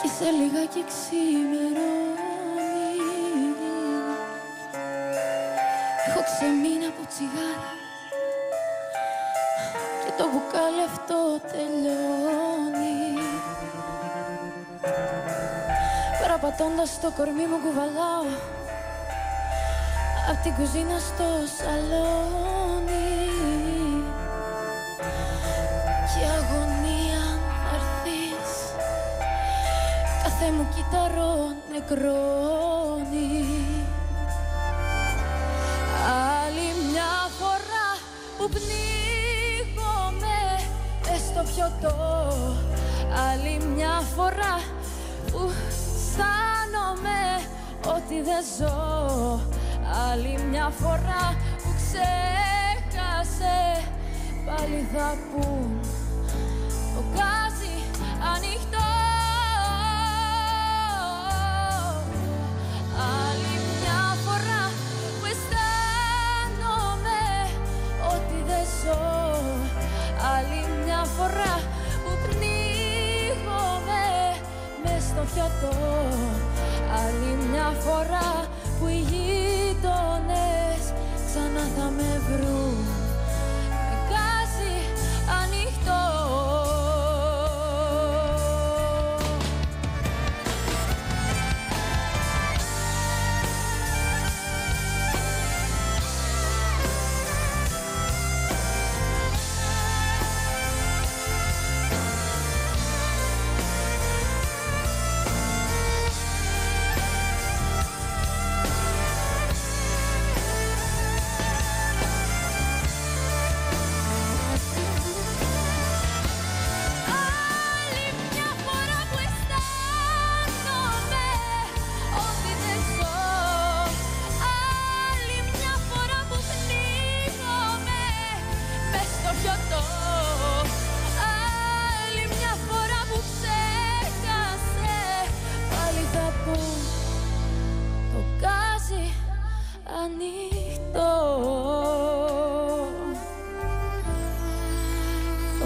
κλείσει μάτι και σε λιγάκι ξημερώνει. Έχω ξεμείνει από τσιγάρα και το μπουκάλι αυτό τελειώνει. Περαπατώντας το κορμί μου κουβαλάω Απ' την κουζίνα στο σαλόνι Κάθε μου κύτταρο νεκρώνει. Άλλη μια φορά που πνίγομαι μες στο πιωτό. Άλλη μια φορά που αισθάνομαι ότι δεν ζω. Άλλη μια φορά που ξέχασε πάλι θα πούν φορά που πνίγομαι μες στο πιωτό Άλλη μια φορά που οι γείτονες ξανά θα με βρουν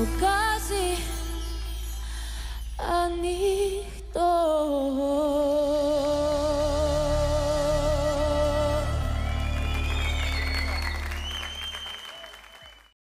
Fugazi.